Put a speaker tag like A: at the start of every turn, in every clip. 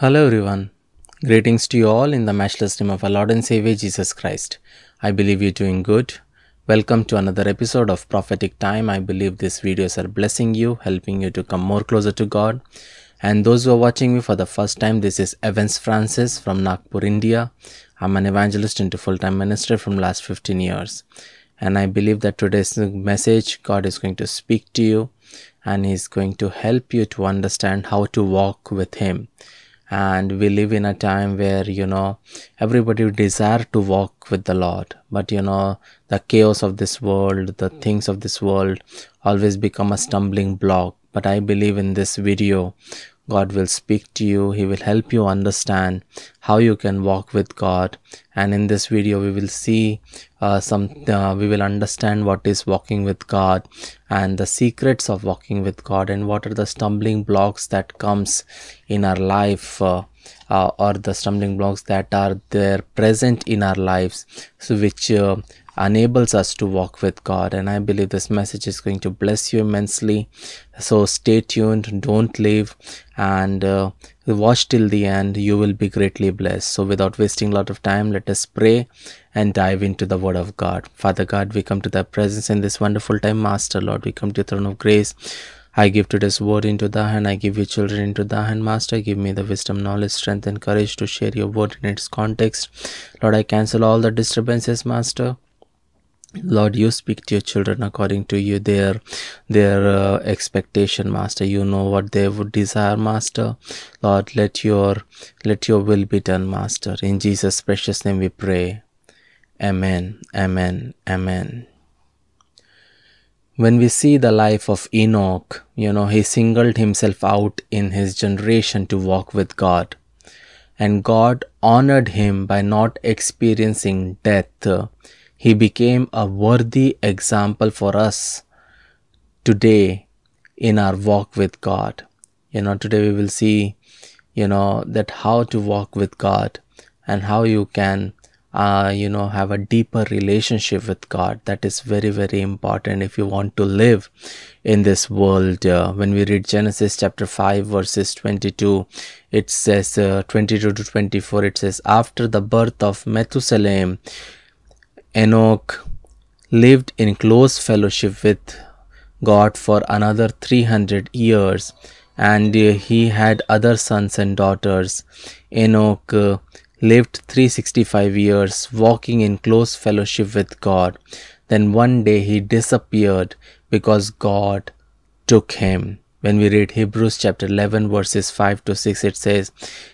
A: Hello everyone. Greetings to you all in the matchless name of our Lord and Savior Jesus Christ. I believe you're doing good. Welcome to another episode of Prophetic Time. I believe these videos are blessing you, helping you to come more closer to God. And those who are watching me for the first time, this is Evans Francis from Nagpur, India. I'm an evangelist into full-time ministry from last 15 years. And I believe that today's message, God is going to speak to you and He's going to help you to understand how to walk with Him and we live in a time where you know everybody desire to walk with the lord but you know the chaos of this world the things of this world always become a stumbling block but i believe in this video God will speak to you. He will help you understand how you can walk with God. And in this video, we will see uh, some, uh, we will understand what is walking with God and the secrets of walking with God and what are the stumbling blocks that comes in our life. Uh, uh or the stumbling blocks that are there present in our lives so which uh, enables us to walk with God. And I believe this message is going to bless you immensely. So stay tuned, don't leave, and uh, watch till the end. You will be greatly blessed. So, without wasting a lot of time, let us pray and dive into the Word of God. Father God, we come to Thy presence in this wonderful time, Master Lord. We come to the throne of grace. I give today's word into thy hand. I give your children into thy hand, Master. Give me the wisdom, knowledge, strength, and courage to share your word in its context. Lord, I cancel all the disturbances, Master lord you speak to your children according to you their their uh, expectation master you know what they would desire master lord let your let your will be done master in jesus precious name we pray amen amen amen when we see the life of enoch you know he singled himself out in his generation to walk with god and god honored him by not experiencing death he became a worthy example for us today in our walk with God. You know, today we will see, you know, that how to walk with God and how you can, uh, you know, have a deeper relationship with God. That is very, very important if you want to live in this world. Uh, when we read Genesis chapter 5, verses 22, it says uh, 22 to 24, it says, After the birth of Methuselah, Enoch lived in close fellowship with God for another 300 years, and he had other sons and daughters. Enoch lived 365 years, walking in close fellowship with God. Then one day he disappeared because God took him. When we read Hebrews chapter 11 verses 5 to 6, it says,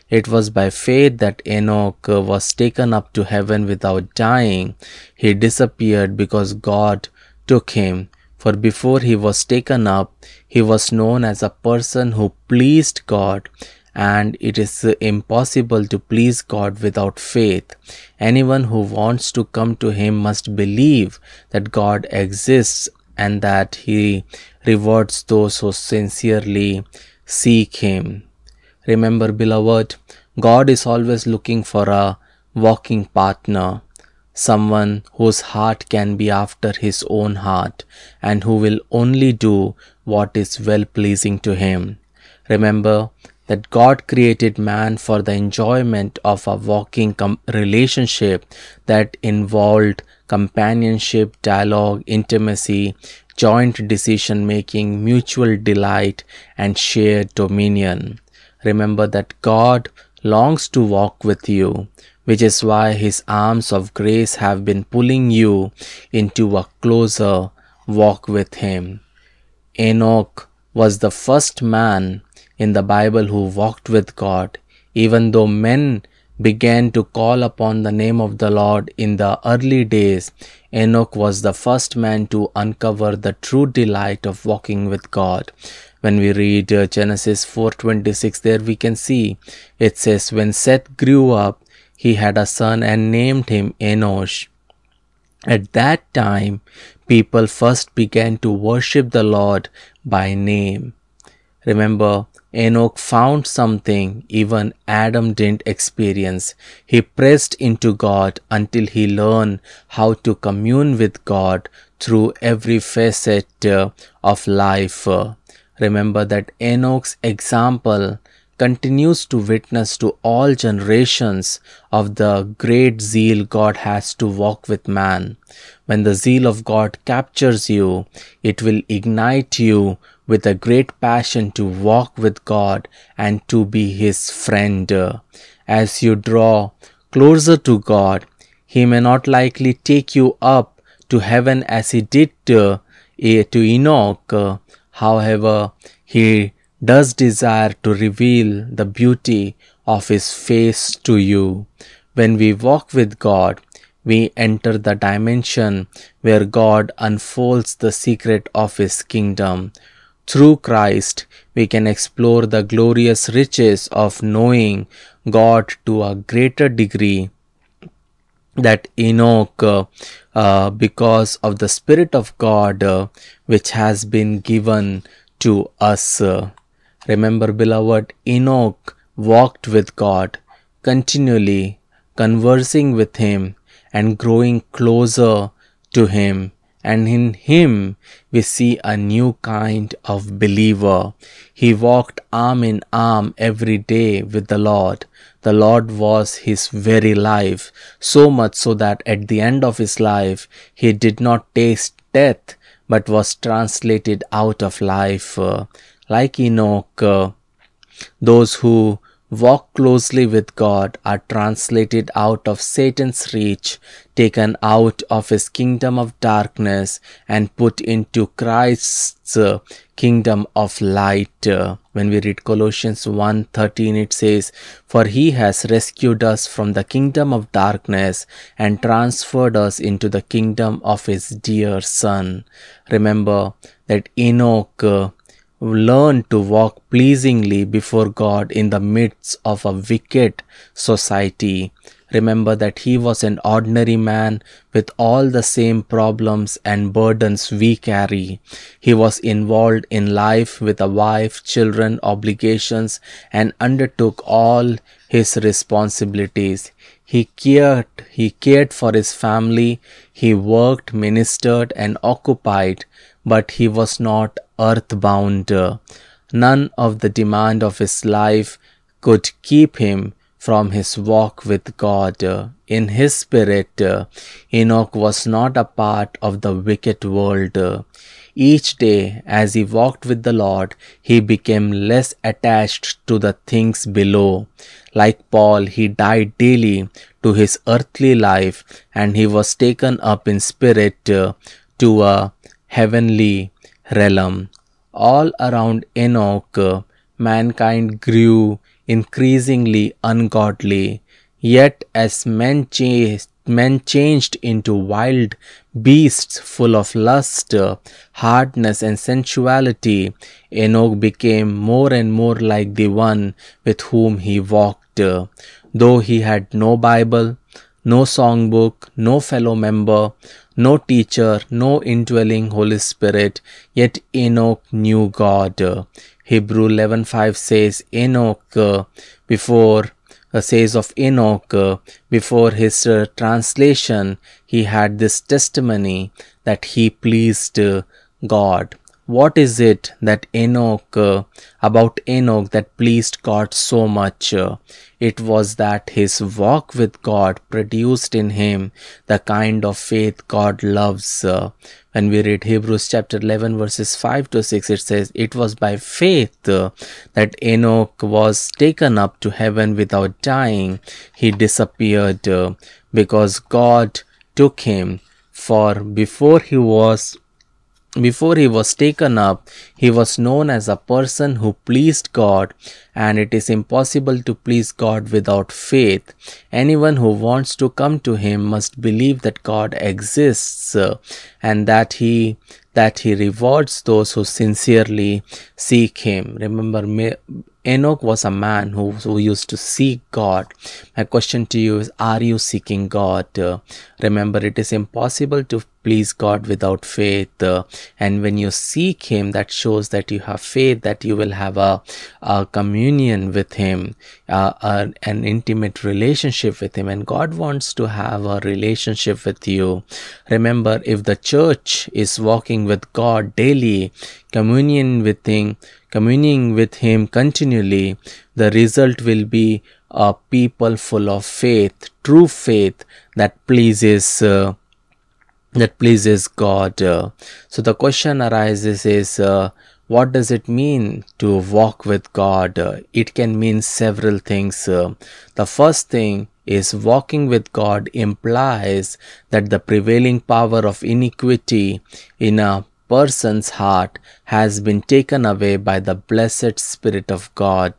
A: It was by faith that Enoch was taken up to heaven without dying. He disappeared because God took him. For before he was taken up, he was known as a person who pleased God and it is impossible to please God without faith. Anyone who wants to come to Him must believe that God exists and that He rewards those who sincerely seek Him. Remember, beloved, God is always looking for a walking partner, someone whose heart can be after His own heart and who will only do what is well pleasing to Him. Remember, that God created man for the enjoyment of a walking com- relationship that involved companionship, dialogue, intimacy, joint decision making, mutual delight, and shared dominion. Remember that God longs to walk with you, which is why his arms of grace have been pulling you into a closer walk with him. Enoch was the first man in the Bible who walked with God, even though men began to call upon the name of the Lord in the early days, Enoch was the first man to uncover the true delight of walking with God. When we read uh, Genesis 4:26 there we can see it says when Seth grew up he had a son and named him Enosh. At that time people first began to worship the Lord by name. Remember Enoch found something even Adam didn't experience. He pressed into God until he learned how to commune with God through every facet of life. Remember that Enoch's example continues to witness to all generations of the great zeal God has to walk with man. When the zeal of God captures you, it will ignite you with a great passion to walk with God and to be His friend. As you draw closer to God, He may not likely take you up to heaven as He did eh, to, Enoch. However, He does desire to reveal the beauty of His face to you. When we walk with God, we enter the dimension where God unfolds the secret of His kingdom through Christ, we can explore the glorious riches of knowing God to a greater degree that Enoch, uh, uh, because of the Spirit of God uh, which has been given to us. Remember, beloved, Enoch walked with God continually, conversing with Him and growing closer to Him and in him we see a new kind of believer. He walked arm in arm every day with the Lord. The Lord was his very life, so much so that at the end of his life he did not taste death but was translated out of life. like Enoch, uh, those who walk closely with God are translated out of Satan's reach, taken out of his kingdom of darkness, and put into Christ's kingdom of light. When we read Colossians 1:13 it says, "For he has rescued us from the kingdom of darkness and transferred us into the kingdom of his dear son." Remember that Enoch learn to walk pleasingly before God in the midst of a wicked society. Remember that he was an ordinary man with all the same problems and burdens we carry. He was involved in life with a wife, children, obligations, and undertook all his responsibilities. He cared, he cared for his family, he worked, ministered, and occupied, but he was not earthbound. None of the demand of his life could keep him from his walk with God. In his spirit, Enoch was not a part of the wicked world. Each day, as he walked with the Lord, he became less attached to the things below. Like Paul, he died daily to his earthly life and he was taken up in spirit uh, to a heavenly realm. All around Enoch, uh, mankind grew increasingly ungodly. Yet, as men ch- men changed into wild beasts full of lust, hardness, and sensuality, Enoch became more and more like the one with whom he walked. Though he had no Bible, no songbook, no fellow member, no teacher, no indwelling Holy Spirit, yet Enoch knew God. Hebrew 11.5 says Enoch before says of Enoch, uh, before his uh, translation, he had this testimony that he pleased uh, God what is it that Enoch, uh, about Enoch, that pleased God so much? Uh, it was that his walk with God produced in him the kind of faith God loves. Uh, when we read Hebrews chapter 11, verses 5 to 6, it says, It was by faith uh, that Enoch was taken up to heaven without dying. He disappeared because God took him. For before he was before he was taken up, he was known as a person who pleased God, and it is impossible to please God without faith. Anyone who wants to come to him must believe that God exists and that he that he rewards those who sincerely seek him. Remember Enoch was a man who, who used to seek God. My question to you is Are you seeking God? Uh, remember, it is impossible to please God without faith. Uh, and when you seek Him, that shows that you have faith, that you will have a, a communion with Him, uh, a, uh, an intimate relationship with Him. And God wants to have a relationship with you. Remember, if the church is walking with God daily, communion with Him, communing with Him continually, the result will be a people full of faith, true faith that pleases. Uh, that pleases God. Uh, so the question arises is uh, what does it mean to walk with God? Uh, it can mean several things. Uh, the first thing is walking with God implies that the prevailing power of iniquity in a person's heart has been taken away by the blessed Spirit of God.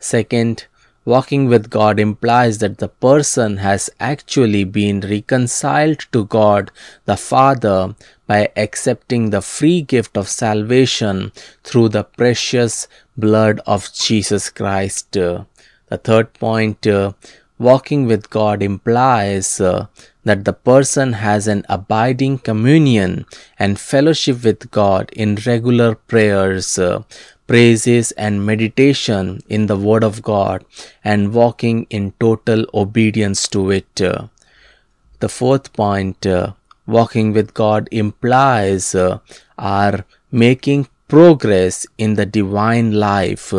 A: Second, walking with God implies that the person has actually been reconciled to God the Father by accepting the free gift of salvation through the precious blood of Jesus Christ. The third point, walking with God implies uh, that the person has an abiding communion and fellowship with God in regular prayers, uh, praises and meditation in the Word of God and walking in total obedience to it. Uh, the fourth point, uh, walking with God implies our making progress in the divine life,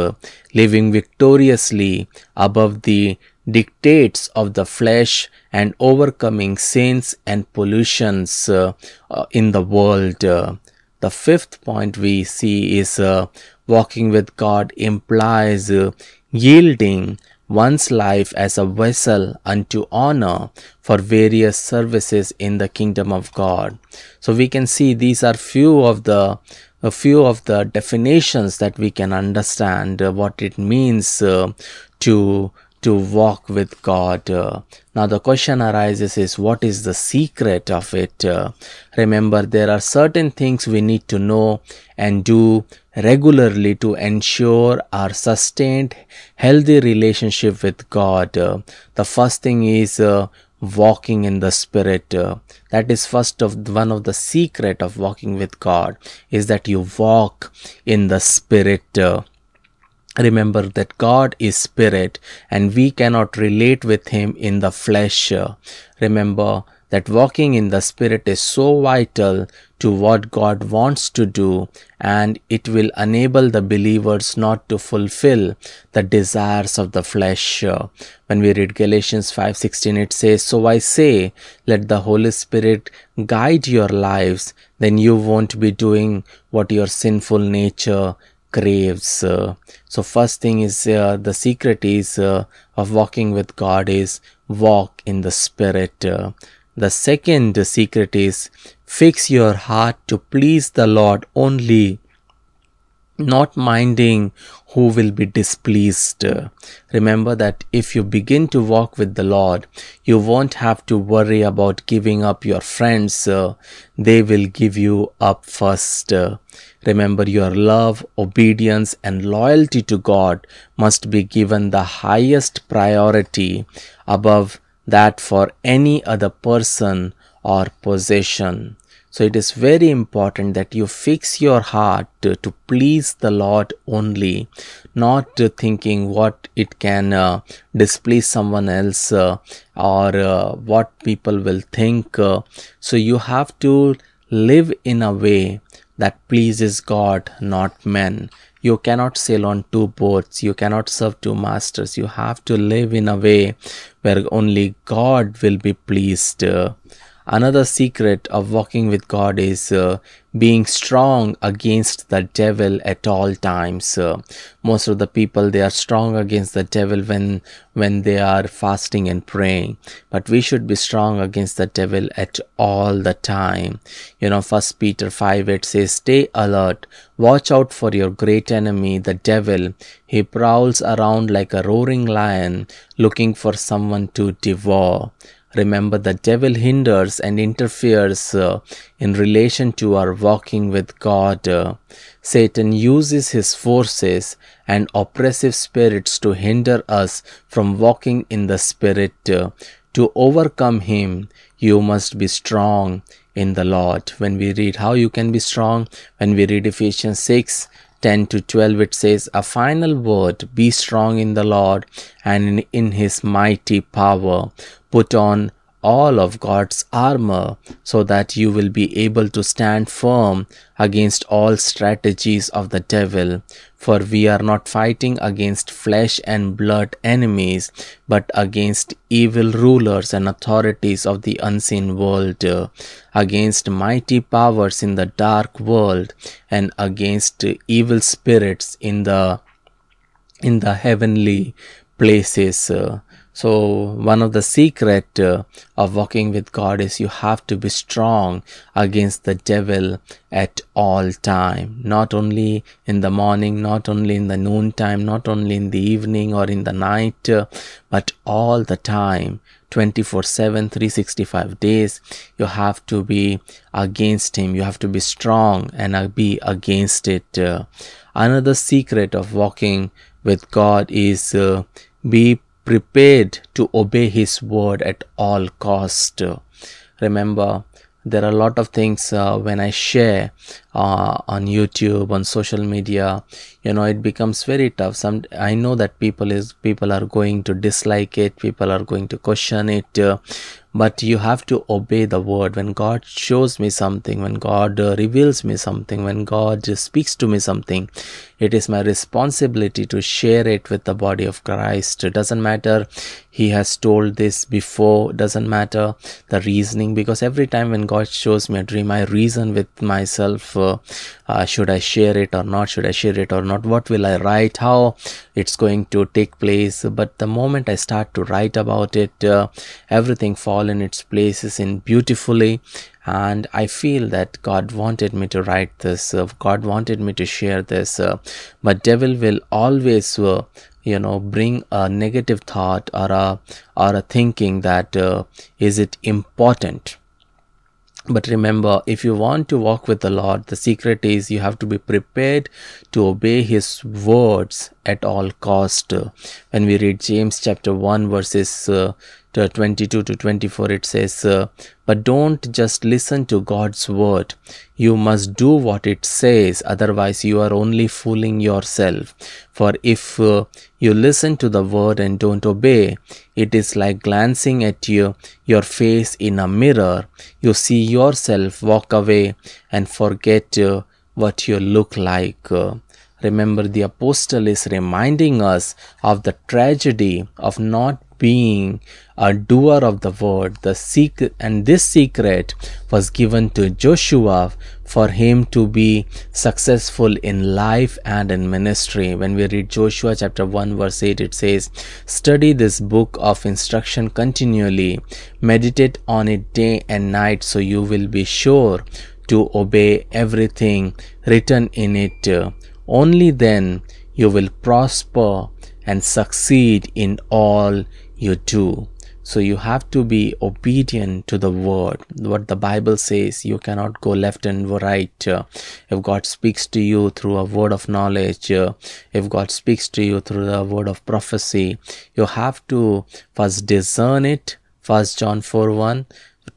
A: living victoriously above the dictates of the flesh and overcoming sins and pollutions uh, uh, in the world. Uh, the fifth point we see is uh, walking with God implies uh, yielding one's life as a vessel unto honor for various services in the kingdom of God. So we can see these are few of the a few of the definitions that we can understand uh, what it means to to walk with God. Uh, now, the question arises is what is the secret of it? Uh, remember, there are certain things we need to know and do regularly to ensure our sustained, healthy relationship with God. Uh, the first thing is walking in the spirit that is first of one of the secret of walking with god is that you walk in the spirit uh, remember that God is spirit and we cannot relate with him in the flesh. Remember that walking in the spirit is so vital to what God wants to do and it will enable the believers not to fulfill the desires of the flesh. When we read Galatians 5:16 it says, "So I say, let the Holy Spirit guide your lives, then you won't be doing what your sinful nature craves. Uh, so first thing is uh, the secret is uh, of walking with God is walk in the spirit. the second secret is fix your heart to please the Lord only not minding who will be displeased. Remember that if you begin to walk with the Lord, you won't have to worry about giving up your friends. They will give you up first. Remember, your love, obedience, and loyalty to God must be given the highest priority above that for any other person or possession. So it is very important that you fix your heart to, to please the Lord only, not thinking what it can uh, displease someone else uh, or uh, what people will think. Uh, so you have to live in a way that pleases God, not men. You cannot sail on two boats. You cannot serve two masters. You have to live in a way where only God will be pleased. Another secret of walking with God is uh, being strong against the devil at all times. Uh, most of the people they are strong against the devil when when they are fasting and praying, but we should be strong against the devil at all the time. You know, First Peter five it says, "Stay alert, watch out for your great enemy, the devil. He prowls around like a roaring lion, looking for someone to devour." Remember, the devil hinders and interferes uh, in relation to our walking with God. Uh, Satan uses his forces and oppressive spirits to hinder us from walking in the Spirit. Uh, to overcome him, you must be strong in the Lord. When we read how you can be strong, when we read Ephesians 6, 10 to 12 it says a final word be strong in the lord and in, his mighty power put on all of God's armor so that you will be able to stand firm against all strategies of the devil. For we are not fighting against flesh and blood enemies, but against evil rulers and authorities of the unseen world, against mighty powers in the dark world, and against evil spirits in the in the heavenly places. Uh, so, one of the secret uh, of walking with God is you have to be strong against the devil at all time. Not only in the morning, not only in the noontime, not only in the evening or in the night, uh, but all the time, 24 7, 365 days, you have to be against him. You have to be strong and uh, be against it. Uh, another secret of walking with God is uh, be prepared to obey his word at all cost remember there are a lot of things uh, when i share uh, on youtube on social media you know it becomes very tough some i know that people is people are going to dislike it people are going to question it uh, but you have to obey the word when god shows me something when god uh, reveals me something when god uh, speaks to me something it is my responsibility to share it with the body of christ it doesn't matter he has told this before it doesn't matter the reasoning because every time when god shows me a dream i reason with myself uh, uh, should i share it or not should i share it or not what will i write how it's going to take place but the moment i start to write about it uh, everything fall in its places in beautifully and i feel that god wanted me to write this uh, god wanted me to share this uh, but devil will always uh, you know bring a negative thought or a or a thinking that uh, is it important but remember, if you want to walk with the Lord, the secret is you have to be prepared to obey His words at all cost. When we read James chapter 1 verses uh, 22 to 24 it says uh, but don't just listen to god's word you must do what it says otherwise you are only fooling yourself for if uh, you listen to the word and don't obey it is like glancing at you your face in a mirror you see yourself walk away and forget uh, what you look like Remember, the apostle is reminding us of the tragedy of not being a doer of the word the secret and this secret was given to joshua for him to be successful in life and in ministry when we read joshua chapter 1 verse 8 it says study this book of instruction continually meditate on it day and night so you will be sure to obey everything written in it only then you will prosper and succeed in all you do. So you have to be obedient to the word, what the Bible says. You cannot go left and right. Uh, if God speaks to you through a word of knowledge, uh, if God speaks to you through the word of prophecy, you have to first discern it. First John 4 1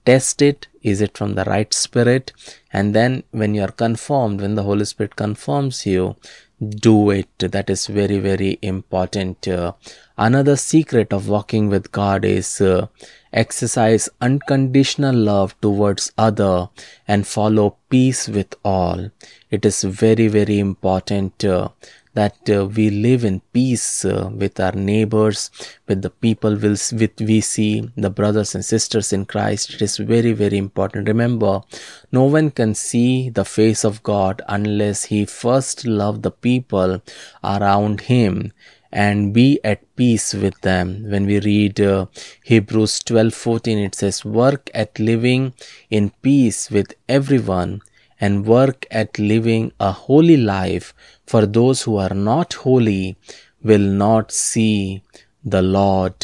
A: test it is it from the right spirit and then when you are confirmed when the holy spirit confirms you do it that is very very important uh, Another secret of walking with God is uh, exercise unconditional love towards other and follow peace with all. It is very, very important uh, that uh, we live in peace uh, with our neighbors, with the people with, with we see, the brothers and sisters in Christ. It is very, very important. Remember, no one can see the face of God unless he first love the people around him and be at peace with them when we read uh, hebrews 12 14 it says work at living in peace with everyone and work at living a holy life for those who are not holy will not see the lord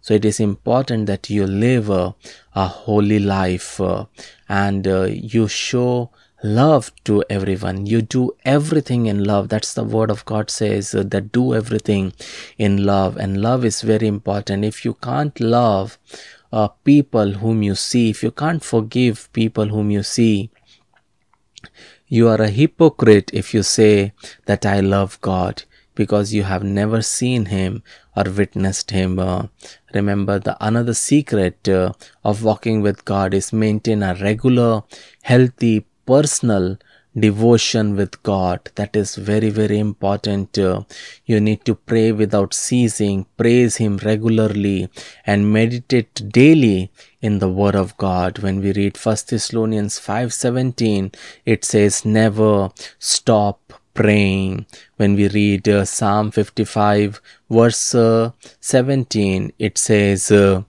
A: so it is important that you live uh, a holy life uh, and uh, you show love to everyone you do everything in love that's the word of god says uh, that do everything in love and love is very important if you can't love uh, people whom you see if you can't forgive people whom you see you are a hypocrite if you say that i love god because you have never seen him or witnessed him uh, remember the another secret uh, of walking with god is maintain a regular healthy personal devotion with God. That is very, very important. Uh, you need to pray without ceasing, praise Him regularly, and meditate daily in the Word of God. When we read 1 Thessalonians 5:17, it says, Never stop praying. When we read uh, Psalm 55, verse uh, 17, it says, uh,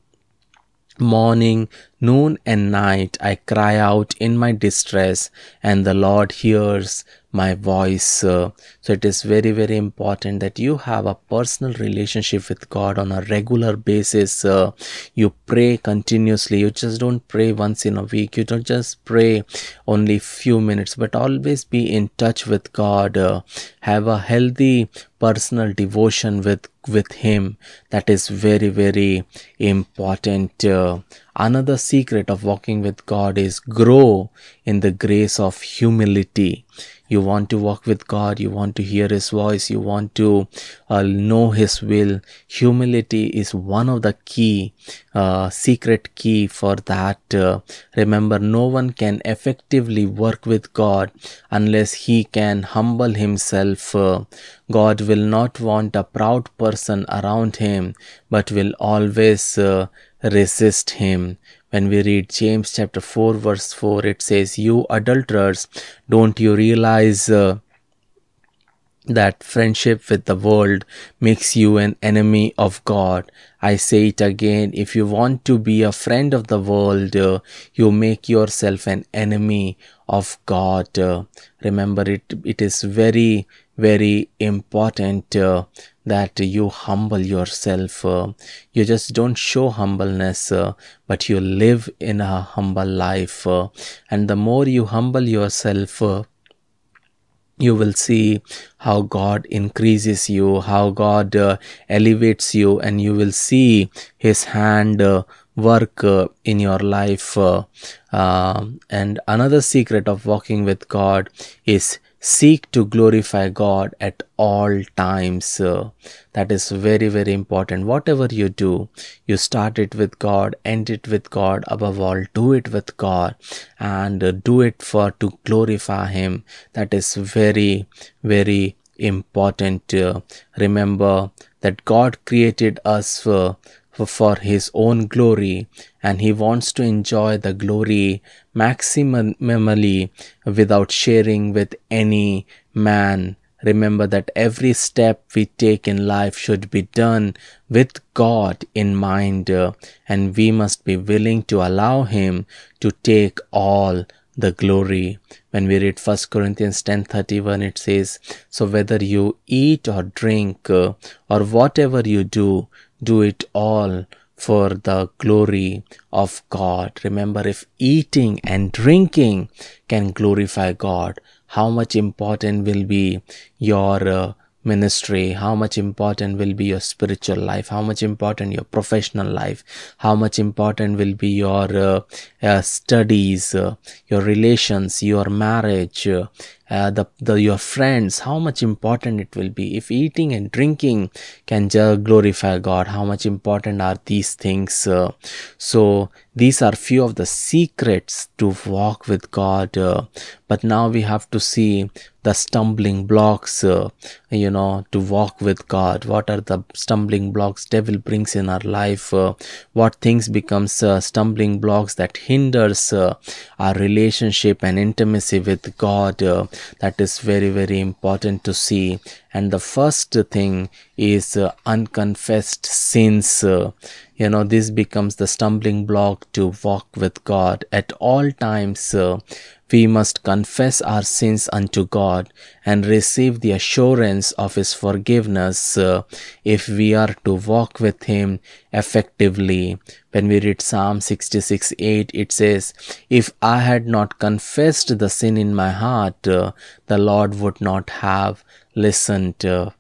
A: Morning Noon and night I cry out in my distress, and the Lord hears my voice. So it is very, very important that you have a personal relationship with God on a regular basis. You pray continuously. You just don't pray once in a week. You don't just pray only few minutes, but always be in touch with God. Uh, have a healthy personal devotion with with him that is very very important uh, Another secret of walking with God is grow in the grace of humility. You want to walk with God, you want to hear His voice, you want to uh, know His will. Humility is one of the key, uh, secret key for that. Uh, remember, no one can effectively work with God unless he can humble himself. Uh, God will not want a proud person around him, but will always uh, resist him. When we read James chapter 4 verse 4, it says, You adulterers, don't you realize uh, that friendship with the world makes you an enemy of God? I say it again, if you want to be a friend of the world, uh, you make yourself an enemy of God. Uh, remember, it, it is very very important uh, that you humble yourself. Uh, you just don't show humbleness, uh, but you live in a humble life. Uh, and the more you humble yourself, uh, you will see how God increases you, how God uh, elevates you, and you will see His hand work uh, in your life. Uh, uh, and another secret of walking with God is seek to glorify God at all times. that is very, very important. Whatever you do, you start it with God, end it with God. Above all, do it with God and uh, do it for to glorify Him. That is very, very important. Uh, remember that God created us uh, for, for His own glory and He wants to enjoy the glory maximally without sharing with any man. Remember that every step we take in life should be done with God in mind, uh, and we must be willing to allow Him to take all the glory. When we read 1 Corinthians 10:31 it says, "So whether you eat or drink uh, or whatever you do, do it all for the glory of God. Remember, if eating and drinking can glorify God, how much important will be your uh, ministry how much important will be your spiritual life how much important your professional life how much important will be your uh, uh, studies uh, your relations your marriage uh, uh, the, the your friends how much important it will be if eating and drinking can just glorify god how much important are these things uh, so these are few of the secrets to walk with god uh, but now we have to see the stumbling blocks uh, you know to walk with god what are the stumbling blocks devil brings in our life uh, what things becomes uh, stumbling blocks that hinders uh, our relationship and intimacy with god uh, that is very very important to see and the first thing is uh, unconfessed sins uh, you know this becomes the stumbling block to walk with god at all times uh, we must confess our sins unto God and receive the assurance of His forgiveness uh, if we are to walk with Him effectively. When we read Psalm 66 8, it says, If I had not confessed the sin in my heart, uh, the Lord would not have listened. Uh,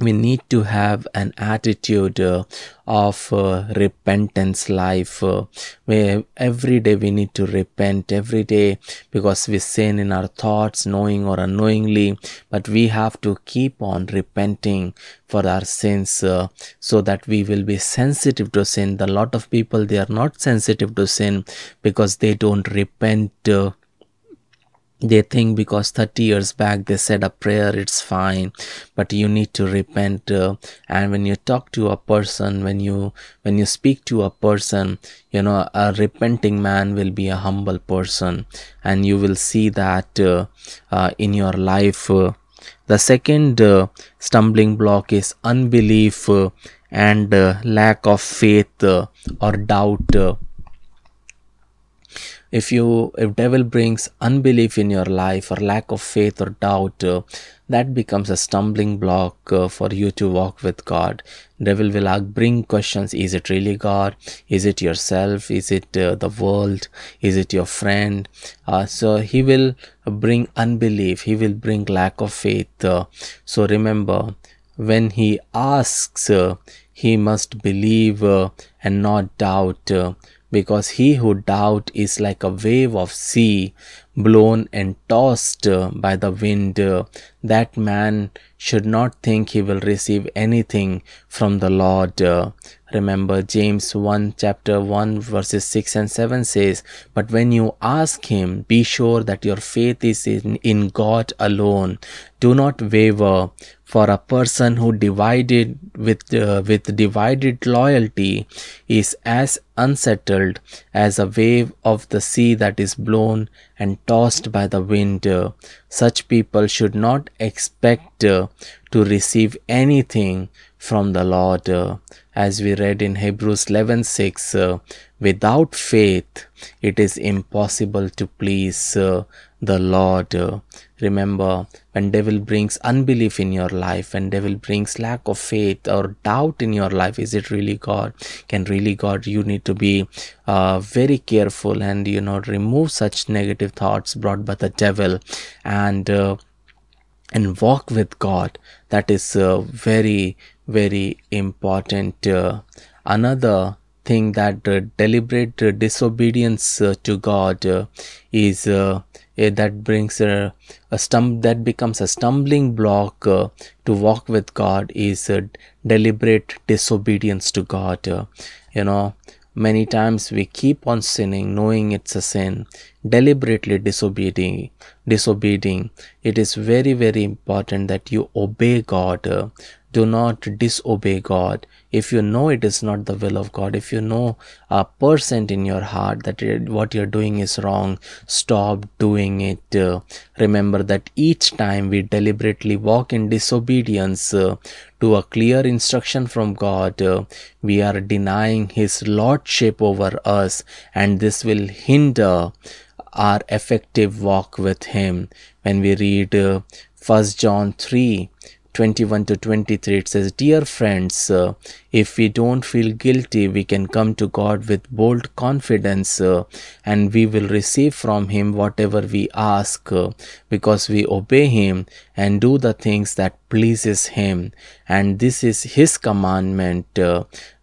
A: we need to have an attitude uh, of uh, repentance life uh, where every day we need to repent every day because we sin in our thoughts knowing or unknowingly but we have to keep on repenting for our sins uh, so that we will be sensitive to sin The lot of people they are not sensitive to sin because they don't repent uh, they think because 30 years back they said a prayer it's fine but you need to repent uh, and when you talk to a person when you when you speak to a person you know a repenting man will be a humble person and you will see that uh, uh, in your life uh, the second uh, stumbling block is unbelief uh, and lack of faith or doubt if you if devil brings unbelief in your life or lack of faith or doubt uh, that becomes a stumbling block uh, for you to walk with god devil will bring questions is it really god is it yourself is it uh, the world is it your friend uh, so he will bring unbelief he will bring lack of faith uh, so remember when he asks uh, he must believe and not doubt because he who doubt is like a wave of sea blown and tossed by the wind that man should not think he will receive anything from the lord Remember James 1 chapter 1 verses 6 and 7 says, But when you ask him, be sure that your faith is in, in God alone. Do not waver, for a person who divided with, uh, with divided loyalty is as unsettled as a wave of the sea that is blown and tossed by the wind. Such people should not expect uh, to receive anything from the Lord as we read in Hebrews 11:6, uh, without faith it is impossible to please uh, the Lord. Uh, remember, when devil brings unbelief in your life, when devil brings lack of faith or doubt in your life, is it really God? Can really God? You need to be uh, very careful and you know remove such negative thoughts brought by the devil, and uh, and walk with God. That is uh, very, very important. Uh, another thing that uh, deliberate uh, disobedience to God is that brings a, a stump that becomes a stumbling block uh, to walk with God is uh, deliberate disobedience to God. Uh, you know, many times we keep on sinning, knowing it's a sin, deliberately disobeying. Disobeying. It is very very important that you obey God do not disobey God. If you know it is not the will of God, if you know a percent in your heart that what you're doing is wrong, stop doing it. remember that each time we deliberately walk in disobedience uh, to a clear instruction from God, uh, we are denying His Lordship over us, and this will hinder our effective walk with Him. When we read 1 uh, John 3 21 to 23 it says dear friends uh, if we don't feel guilty we can come to god with bold confidence uh, and we will receive from him whatever we ask uh, because we obey him and do the things that pleases him and this is his commandment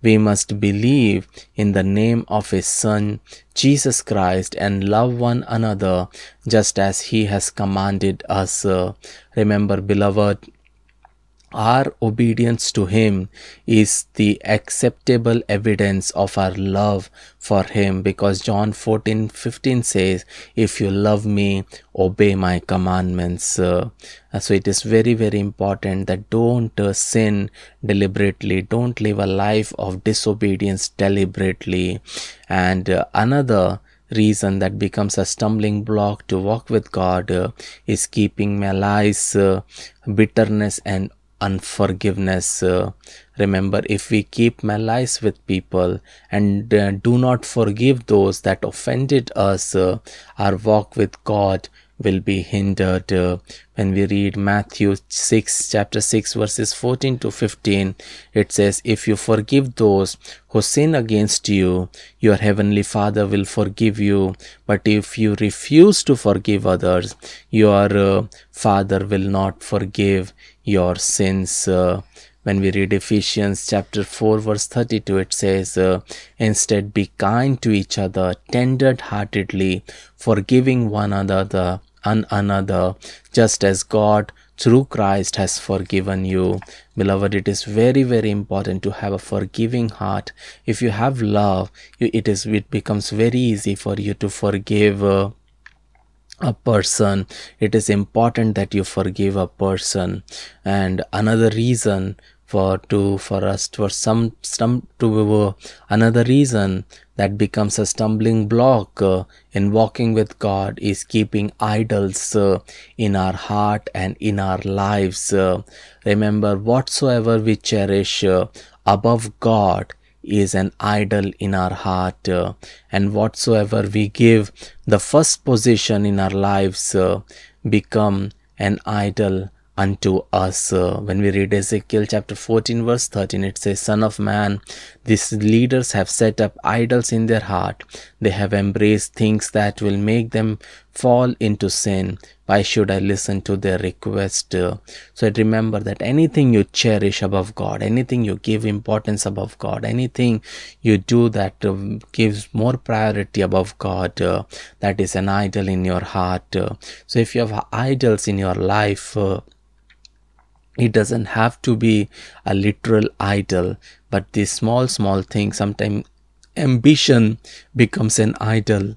A: we must believe in the name of his son jesus christ and love one another just as he has commanded us remember beloved our obedience to Him is the acceptable evidence of our love for Him because John 14 15 says, If you love me, obey my commandments. Uh, so it is very, very important that don't uh, sin deliberately, don't live a life of disobedience deliberately. And uh, another reason that becomes a stumbling block to walk with God uh, is keeping malice, uh, bitterness, and unforgiveness. Uh, remember, if we keep malice with people and uh, do not forgive those that offended us, uh, our walk with God will be hindered. Uh, when we read Matthew 6, chapter 6, verses 14 to 15, it says, If you forgive those who sin against you, your heavenly Father will forgive you. But if you refuse to forgive others, your uh, Father will not forgive your sins. Uh, when we read Ephesians chapter 4 verse 32 it says uh, instead be kind to each other tender heartedly forgiving one another and another just as God through Christ has forgiven you beloved it is very very important to have a forgiving heart if you have love you, it is it becomes very easy for you to forgive uh, a person it is important that you forgive a person and another reason for to for us for some some to uh, another reason that becomes a stumbling block uh, in walking with god is keeping idols uh, in our heart and in our lives uh, remember whatsoever we cherish uh, above god is an idol in our heart uh, and whatsoever we give the first position in our lives uh, become an idol unto us uh, when we read ezekiel chapter 14 verse 13 it says son of man these leaders have set up idols in their heart they have embraced things that will make them fall into sin why should i listen to their request uh, so remember that anything you cherish above god anything you give importance above god anything you do that uh, gives more priority above god uh, that is an idol in your heart so if you have idols in your life it doesn't have to be a literal idol but this small small thing sometimes ambition becomes an idol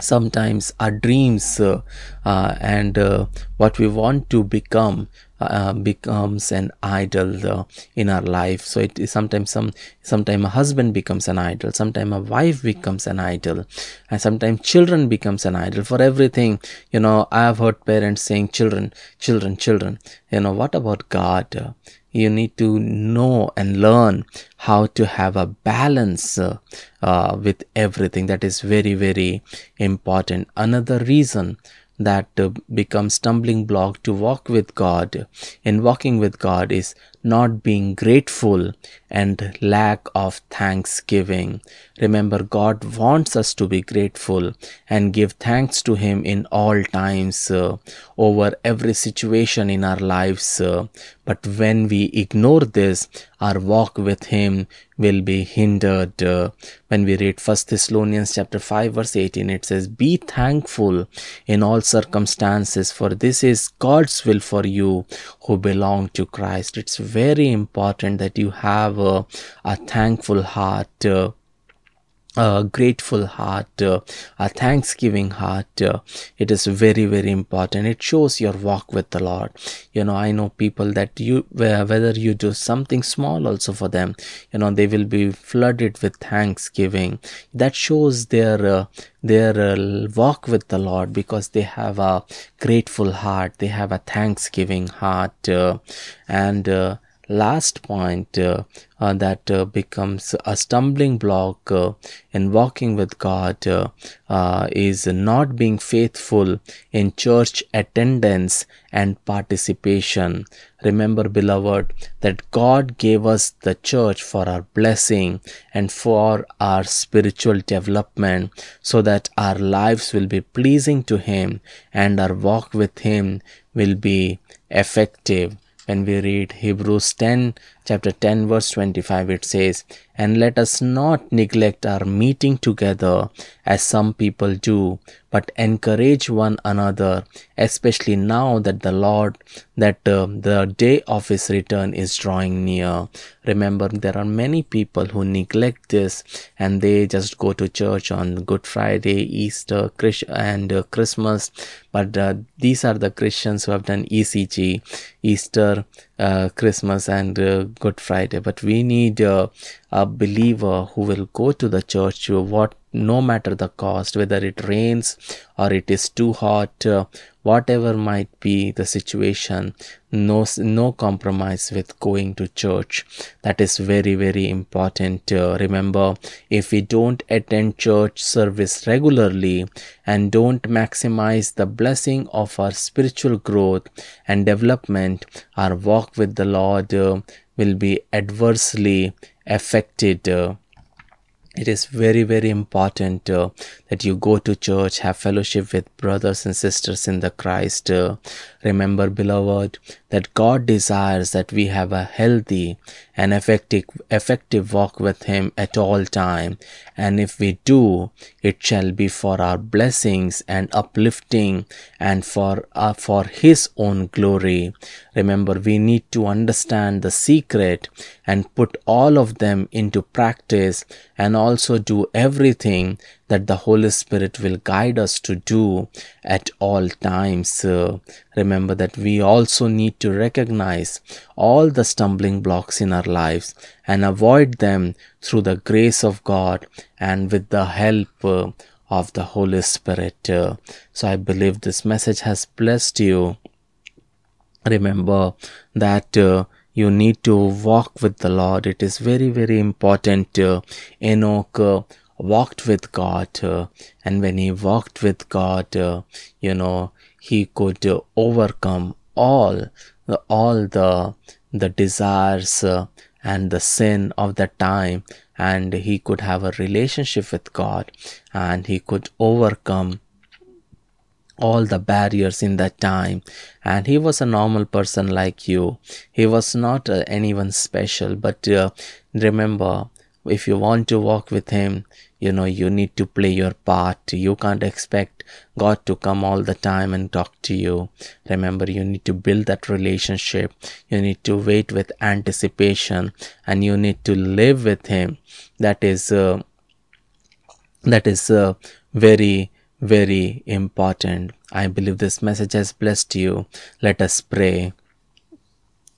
A: sometimes our dreams uh, uh, and uh, what we want to become uh, uh, becomes an idol uh, in our life so it is sometimes some sometimes a husband becomes an idol sometimes a wife becomes an idol and sometimes children becomes an idol for everything you know i have heard parents saying children children children you know what about god you need to know and learn how to have a balance uh, uh with everything that is very very important another reason that uh, becomes stumbling block to walk with God. In walking with God is not being grateful and lack of thanksgiving. Remember, God wants us to be grateful and give thanks to Him in all times uh, over every situation in our lives. Uh, but when we ignore this, our walk with Him will be hindered. Uh, when we read First Thessalonians chapter 5 verse 18, it says, Be thankful in all circumstances for this is God's will for you who belong to Christ. It's very important that you have a, a thankful heart. Uh, a grateful heart, uh, a thanksgiving heart. Uh, it is very, very important. It shows your walk with the Lord. You know, I know people that you, whether you do something small also for them, you know, they will be flooded with thanksgiving. That shows their, uh, their uh, walk with the Lord because they have a grateful heart. They have a thanksgiving heart. Uh, and uh, last point uh, uh, that uh, becomes a stumbling block uh, in walking with God uh, uh, is not being faithful in church attendance and participation. Remember, beloved, that God gave us the church for our blessing and for our spiritual development so that our lives will be pleasing to Him and our walk with Him will be effective when we read Hebrews 10 chapter 10 verse 25 it says and let us not neglect our meeting together as some people do but encourage one another especially now that the lord that uh, the day of his return is drawing near remember there are many people who neglect this and they just go to church on good friday easter and uh, christmas but uh, these are the christians who have done ecg easter uh, Christmas and uh, Good Friday, but we need uh, a believer who will go to the church. What no matter the cost whether it rains or it is too hot uh, whatever might be the situation no no compromise with going to church that is very very important uh, remember if we don't attend church service regularly and don't maximize the blessing of our spiritual growth and development our walk with the lord uh, will be adversely affected uh, it is very very important uh, that you go to church have fellowship with brothers and sisters in the christ uh, remember beloved that God desires that we have a healthy and effective, effective walk with Him at all time. And if we do, it shall be for our blessings and uplifting and for, uh, for His own glory. Remember, we need to understand the secret and put all of them into practice and also do everything that the Holy Spirit will guide us to do at all times. Uh, remember that we also need to recognize all the stumbling blocks in our lives and avoid them through the grace of God and with the help uh, of the Holy Spirit. Uh, so I believe this message has blessed you. Remember that uh, you need to walk with the Lord. It is very, very important. Uh, Enoch uh, walked with God, uh, and when he walked with God, uh, you know, he could overcome all the, all the the desires uh, and the sin of that time and he could have a relationship with God and he could overcome all the barriers in that time and he was a normal person like you he was not uh, anyone special but uh, remember if you want to walk with him you know you need to play your part you can't expect god to come all the time and talk to you remember you need to build that relationship you need to wait with anticipation and you need to live with him that is uh, that is uh, very very important i believe this message has blessed you let us pray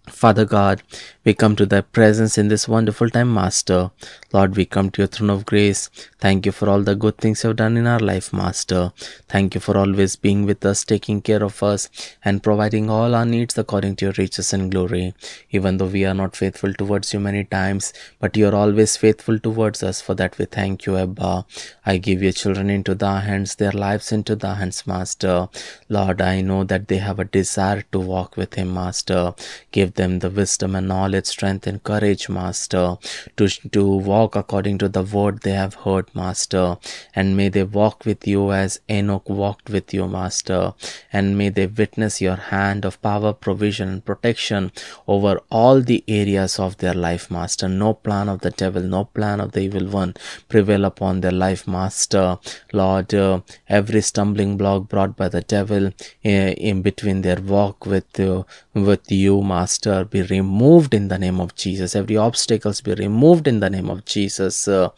A: Father God, we come to thy presence in this wonderful time, Master. Lord, we come to your throne of grace. Thank you for all the good things you have done in our life, Master. Thank you for always being with us, taking care of us, and providing all our needs according to your riches and glory. Even though we are not faithful towards you many times, but you are always faithful towards us. For that we thank you, Abba. I give your children into thy hands, their lives into thy hands, Master. Lord, I know that they have a desire to walk with him, Master. Give them the wisdom and knowledge, strength and courage, Master, to, to walk according to the word they have heard, Master. And may they walk with you as Enoch walked with you, Master. And may they witness your hand of power, provision, and protection over all the areas of their life, Master. No plan of the devil, no plan of the evil one prevail upon their life, Master. Lord, uh, every stumbling block brought by the devil uh, in between their walk with, uh, with you, Master disaster be removed in the name of jesus every obstacles be removed in the name of jesus uh,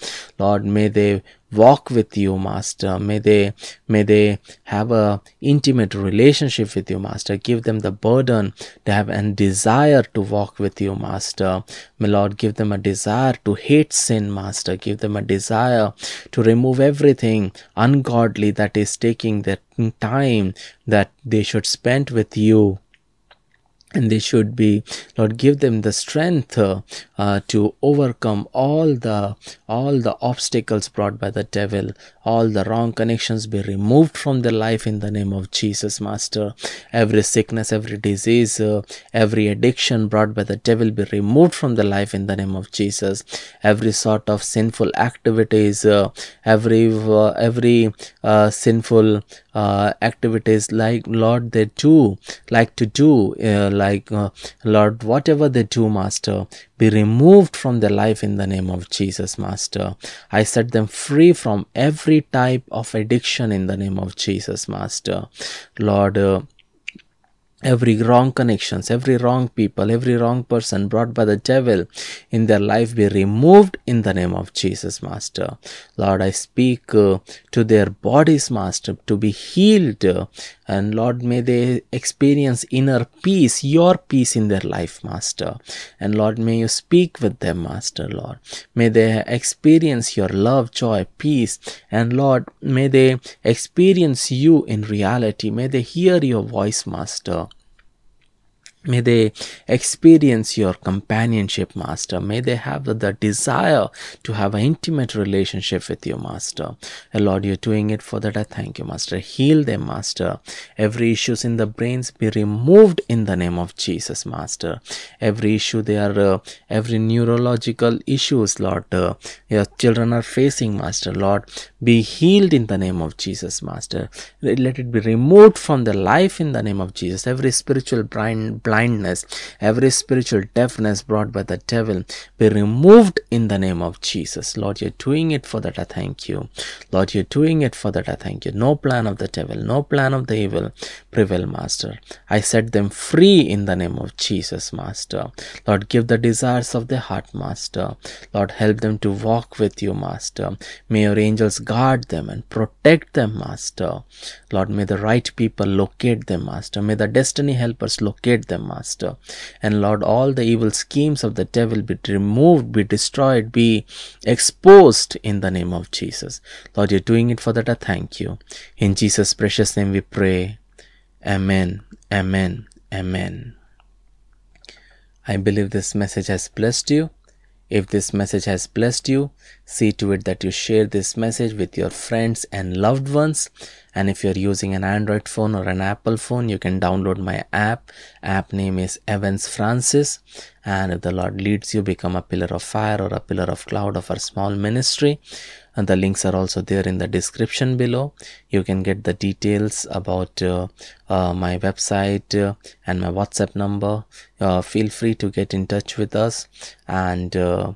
A: lord may they walk with you master may they may they have a intimate relationship with you master give them the burden to have and desire to walk with you master may lord give them a desire to hate sin master give them a desire to remove everything ungodly that is taking their time that they should spend with you and they should be lord give them the strength uh, uh, to overcome all the all the obstacles brought by the devil all the wrong connections be removed from their life in the name of jesus master every sickness every disease uh, every addiction brought by the devil be removed from the life in the name of jesus every sort of sinful activities uh, every uh, every uh, sinful uh, activities like lord they do like to do uh, like lord whatever they do master be removed from their life in the name of Jesus, Master. I set them free from every type of addiction in the name of Jesus, Master. Lord, uh, every wrong connections every wrong people every wrong person brought by the devil in their life be removed in the name of jesus master lord i speak uh, to their bodies master to be healed and lord may they experience inner peace your peace in their life master and lord may you speak with them master lord may they experience your love joy peace and lord may they experience you in reality may they hear your voice master May they experience your companionship, Master. May they have the, the desire to have an intimate relationship with you, Master. Lord, you're doing it for that. I thank you, Master. Heal them, Master. Every issues in the brains be removed in the name of Jesus, Master. Every issue they are, uh, every neurological issues, Lord, uh, your children are facing, Master. Lord, be healed in the name of Jesus, Master. Let it be removed from their life in the name of Jesus. Every spiritual blind, blind blindness, every spiritual deafness brought by the devil be removed in the name of Jesus. Lord, you're doing it for that. I thank you. Lord, you're doing it for that. I thank you. No plan of the devil, no plan of the evil prevail, Master. I set them free in the name of Jesus, Master. Lord, give the desires of the heart, Master. Lord, help them to walk with you, Master. May your angels guard them and protect them, Master. Lord, may the right people locate them, Master. May the destiny helpers locate them master. And Lord, all the evil schemes of the devil be removed, be destroyed, be exposed in the name of Jesus. Lord, you're doing it for that. I thank you. In Jesus' precious name we pray. Amen. Amen. Amen. I believe this message has blessed you. If this message has blessed you, see to it that you share this message with your friends and loved ones. And if you're using an Android phone or an Apple phone, you can download my app. App name is Evans Francis. And if the Lord leads you, become a pillar of fire or a pillar of cloud of our small ministry and the links are also there in the description below you can get the details about uh, uh, my website uh, and my whatsapp number uh, feel free to get in touch with us and uh,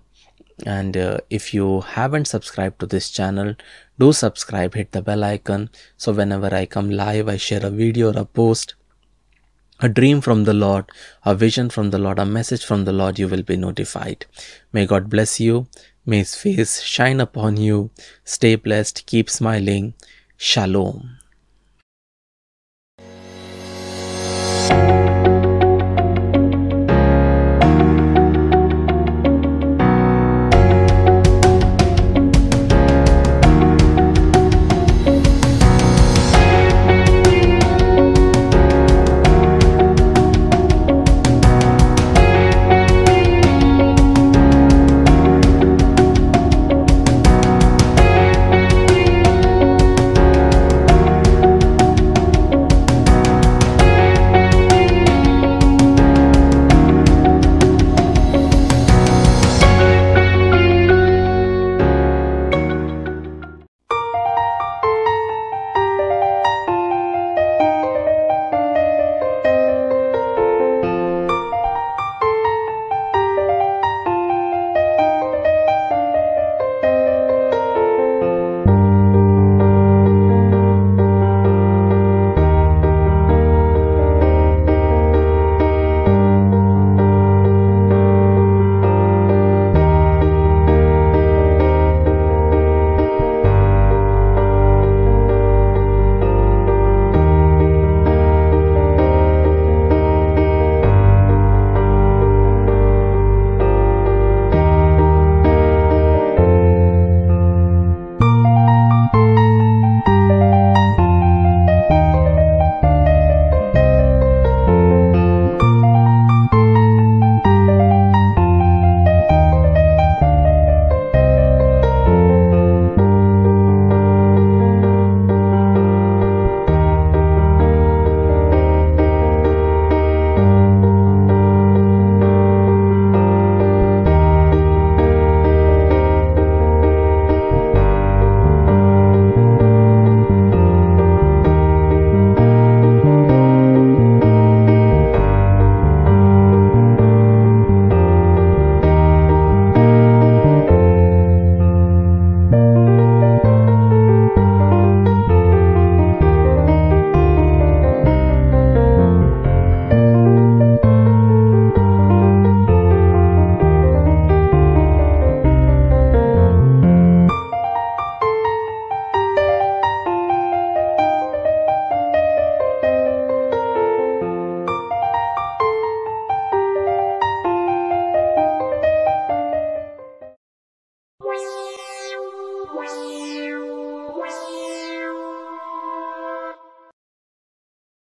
A: and if you haven't subscribed to this channel do subscribe hit the bell icon so whenever i come live i share a video or a post a dream from the Lord, a vision from the Lord, a message from the Lord, you will be notified. May God bless you. May His face shine upon you. Stay blessed. Keep smiling. Shalom.